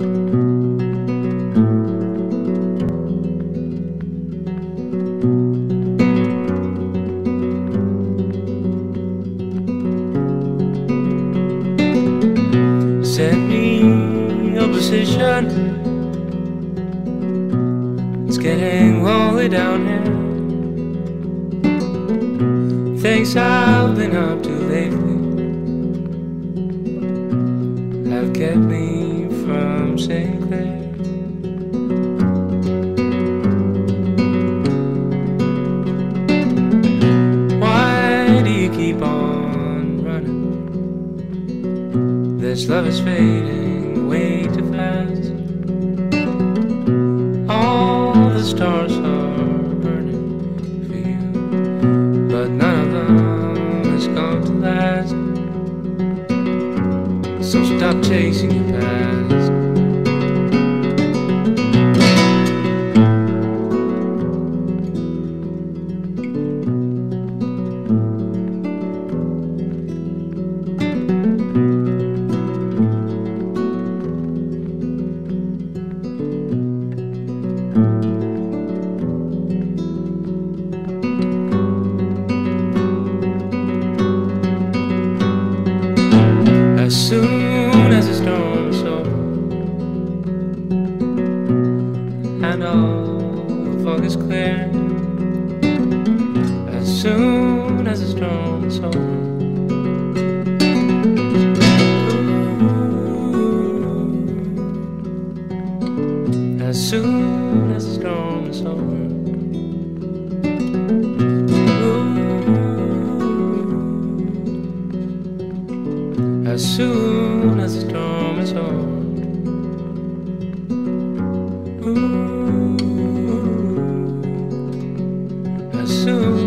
Send me a position. It's getting lonely down here. Things I've been up to lately have kept me from St. Clair. Why do you keep on running? This love is fading way too fast. So stop chasing your past. As soon as the storm is over and all the fog is clear, as soon as the storm over. As soon as the storm is over. as soon as the storm is over. Ooh, as soon